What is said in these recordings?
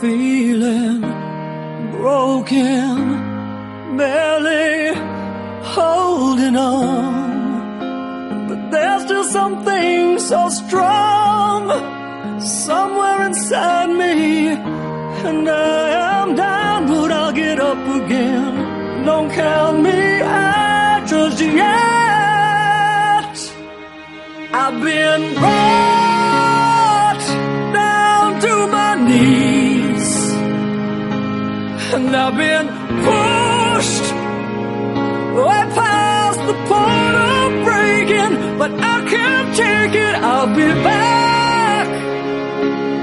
feeling broken, barely holding on. But there's still something so strong somewhere inside me, and I am down, but I'll get up again. Don't count me out just yet. I've been brought and I've been pushed way past the point of breaking, but I can't take it. I'll be back,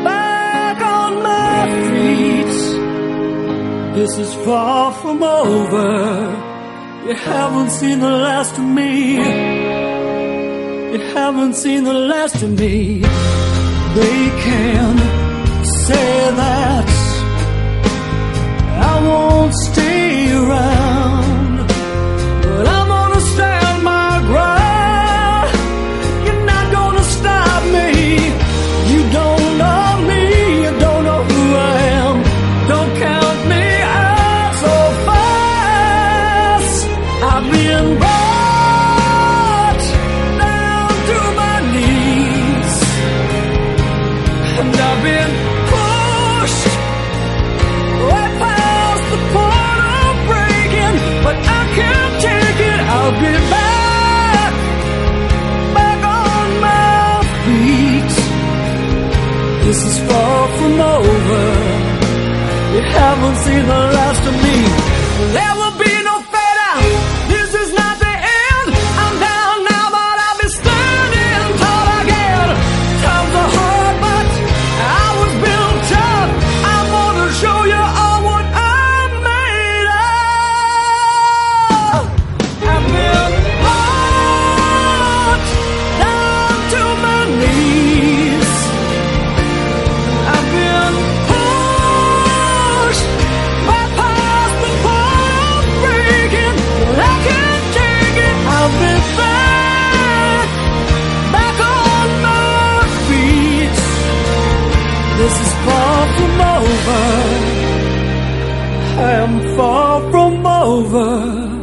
back on my feet. This is far from over. You haven't seen the last of me. You haven't seen the last of me. They can say that haven't seen the last of me. There This is far from over. I am far from over.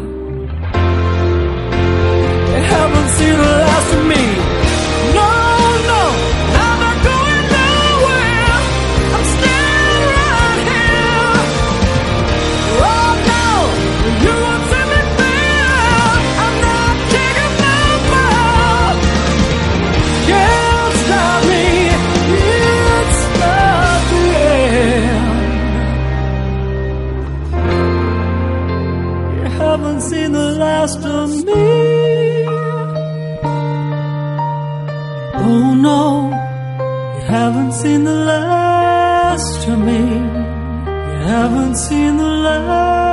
The last of me. Oh no, you haven't seen the last of me. You haven't seen the last